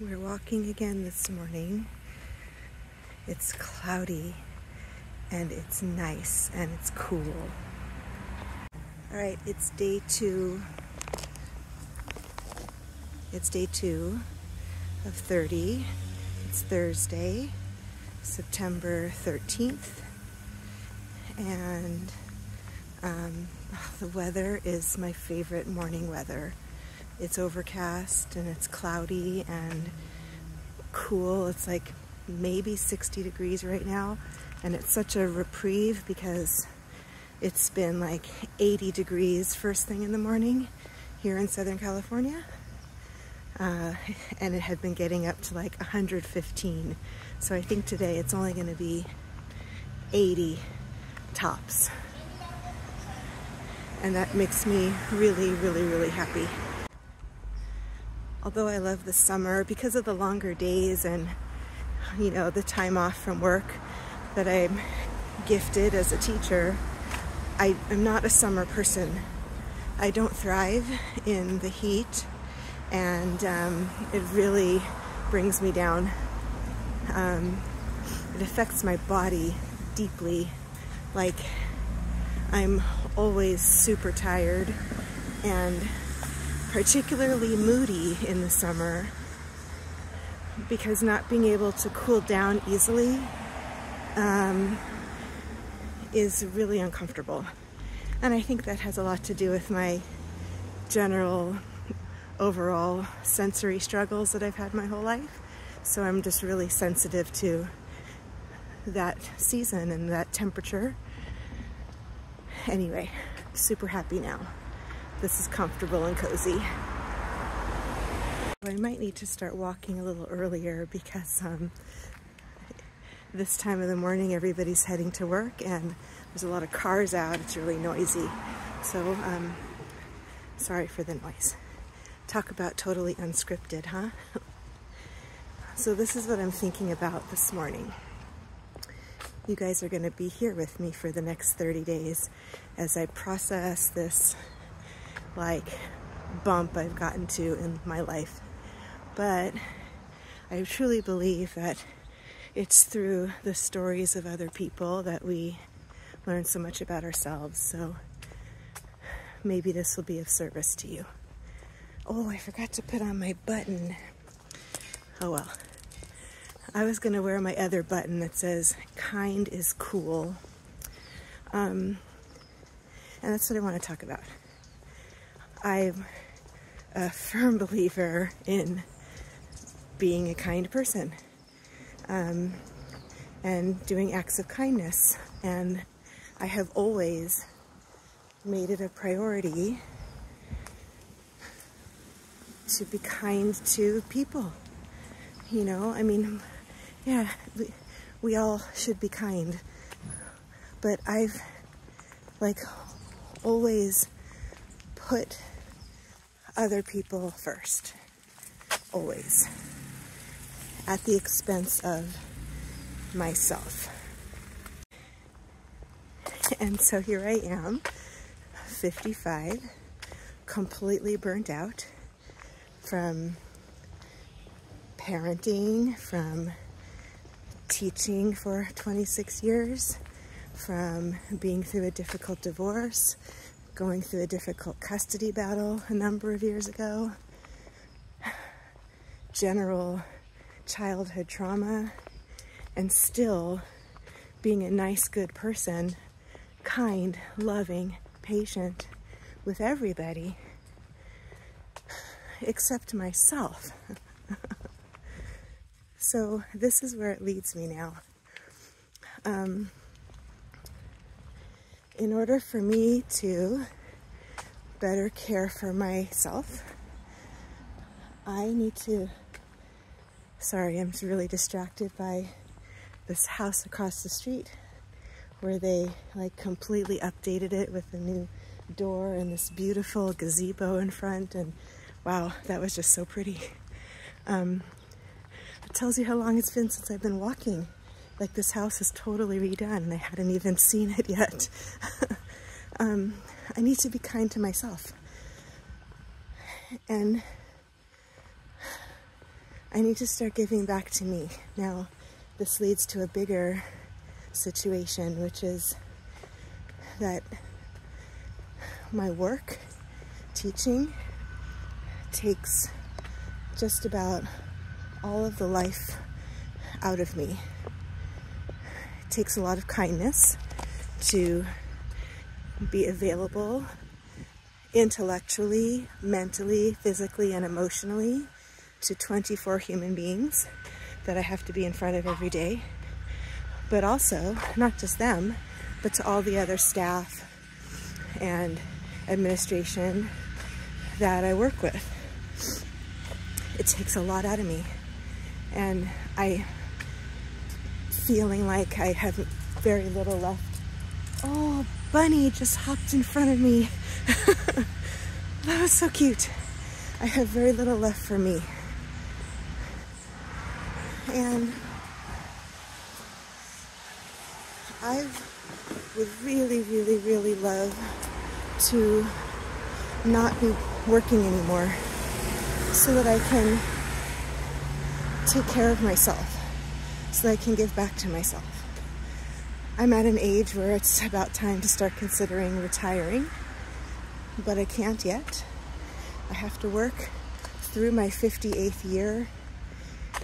We're walking again this morning. It's cloudy and it's nice and it's cool. All right, it's day two. It's day two of 30. It's Thursday, September 13th. And um, the weather is my favorite morning weather. It's overcast and it's cloudy and cool. It's like maybe 60 degrees right now. And it's such a reprieve because it's been like 80 degrees first thing in the morning here in Southern California. Uh, and it had been getting up to like 115. So I think today it's only going to be 80 tops. And that makes me really, really, really happy although I love the summer because of the longer days and you know the time off from work that I'm gifted as a teacher, I am not a summer person. I don't thrive in the heat and um, it really brings me down. Um, it affects my body deeply. Like I'm always super tired and particularly moody in the summer because not being able to cool down easily um, is really uncomfortable. And I think that has a lot to do with my general overall sensory struggles that I've had my whole life. So I'm just really sensitive to that season and that temperature. Anyway, super happy now this is comfortable and cozy. I might need to start walking a little earlier because um, this time of the morning everybody's heading to work and there's a lot of cars out. It's really noisy. So, um, sorry for the noise. Talk about totally unscripted, huh? so this is what I'm thinking about this morning. You guys are going to be here with me for the next 30 days as I process this like bump I've gotten to in my life. But I truly believe that it's through the stories of other people that we learn so much about ourselves. So maybe this will be of service to you. Oh, I forgot to put on my button. Oh well. I was going to wear my other button that says, kind is cool. Um, and that's what I want to talk about. I'm a firm believer in being a kind person um, and doing acts of kindness. And I have always made it a priority to be kind to people. You know, I mean, yeah, we, we all should be kind. But I've, like, always put other people first, always, at the expense of myself. And so here I am, 55, completely burnt out from parenting, from teaching for 26 years, from being through a difficult divorce, going through a difficult custody battle a number of years ago, general childhood trauma, and still being a nice, good person, kind, loving, patient with everybody except myself. so, this is where it leads me now. Um, in order for me to better care for myself, I need to. Sorry, I'm really distracted by this house across the street where they like completely updated it with a new door and this beautiful gazebo in front. And wow, that was just so pretty. Um, it tells you how long it's been since I've been walking like this house is totally redone and I hadn't even seen it yet. um, I need to be kind to myself. And I need to start giving back to me. Now, this leads to a bigger situation, which is that my work, teaching, takes just about all of the life out of me. It takes a lot of kindness to be available intellectually, mentally, physically, and emotionally to 24 human beings that I have to be in front of every day. But also, not just them, but to all the other staff and administration that I work with. It takes a lot out of me. And I feeling like I have very little left. Oh, Bunny just hopped in front of me. that was so cute. I have very little left for me. And I would really, really, really love to not be working anymore so that I can take care of myself, so that I can give back to myself. I'm at an age where it's about time to start considering retiring, but I can't yet. I have to work through my 58th year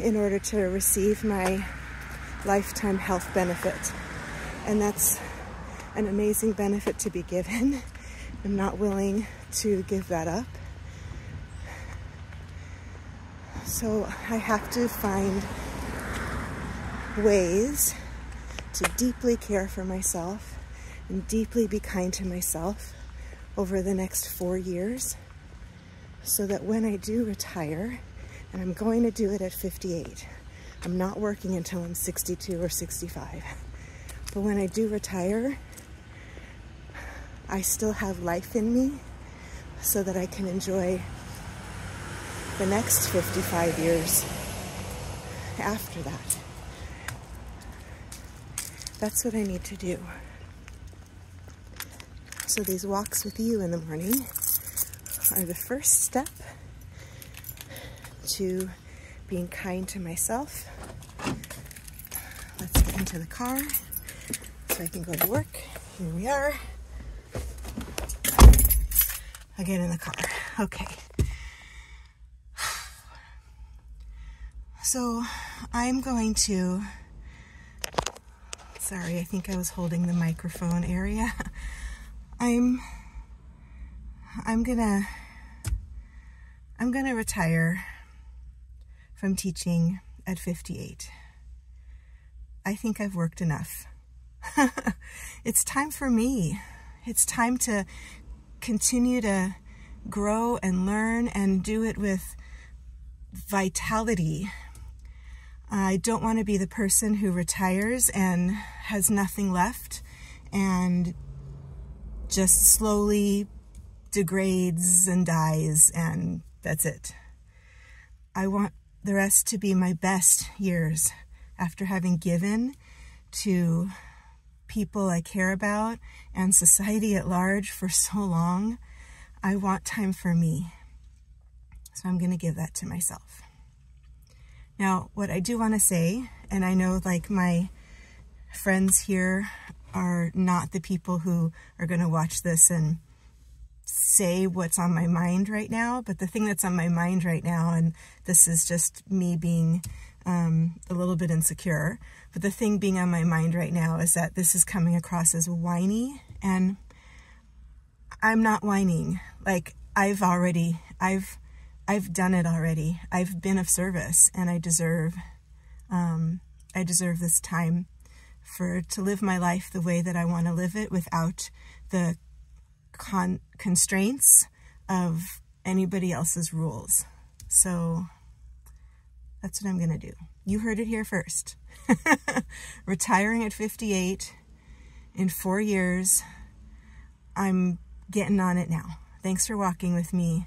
in order to receive my lifetime health benefit. And that's an amazing benefit to be given. I'm not willing to give that up. So I have to find ways to deeply care for myself and deeply be kind to myself over the next four years so that when I do retire, and I'm going to do it at 58, I'm not working until I'm 62 or 65. But when I do retire, I still have life in me so that I can enjoy the next 55 years after that. That's what I need to do. So these walks with you in the morning are the first step to being kind to myself. Let's get into the car so I can go to work. Here we are. I get in the car. Okay. So I'm going to Sorry, I think I was holding the microphone area. I'm I'm gonna I'm gonna retire from teaching at 58. I think I've worked enough. it's time for me. It's time to continue to grow and learn and do it with vitality I don't want to be the person who retires and has nothing left and just slowly degrades and dies and that's it. I want the rest to be my best years after having given to people I care about and society at large for so long. I want time for me. So I'm going to give that to myself. Now, what I do want to say, and I know like my friends here are not the people who are going to watch this and say what's on my mind right now, but the thing that's on my mind right now, and this is just me being um, a little bit insecure, but the thing being on my mind right now is that this is coming across as whiny, and I'm not whining. Like, I've already, I've I've done it already. I've been of service and I deserve um, I deserve this time for to live my life the way that I want to live it without the con- constraints of anybody else's rules. So that's what I'm going to do. You heard it here first. Retiring at 58 in four years. I'm getting on it now. Thanks for walking with me.